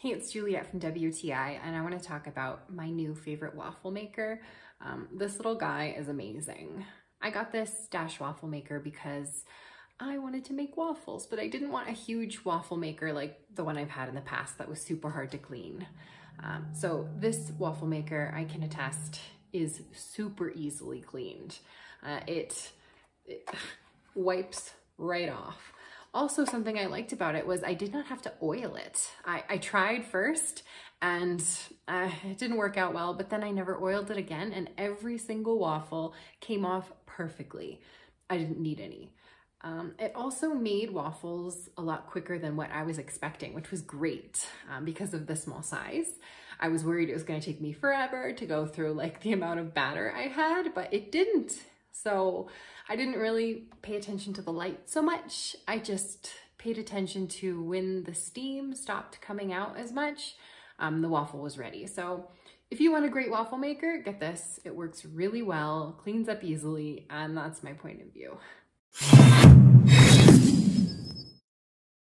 Hey, it's Juliet from WTI, and I want to talk about my new favorite waffle maker. Um, this little guy is amazing. I got this Dash waffle maker because I wanted to make waffles, but I didn't want a huge waffle maker like the one I've had in the past that was super hard to clean. Um, so this waffle maker, I can attest, is super easily cleaned. Uh, it, it wipes right off. Also, something I liked about it was I did not have to oil it. I, I tried first and uh, it didn't work out well, but then I never oiled it again and every single waffle came off perfectly. I didn't need any. Um, it also made waffles a lot quicker than what I was expecting, which was great um, because of the small size. I was worried it was gonna take me forever to go through like the amount of batter I had, but it didn't. So I didn't really pay attention to the light so much. I just paid attention to when the steam stopped coming out as much, um, the waffle was ready. So if you want a great waffle maker, get this. It works really well, cleans up easily, and that's my point of view.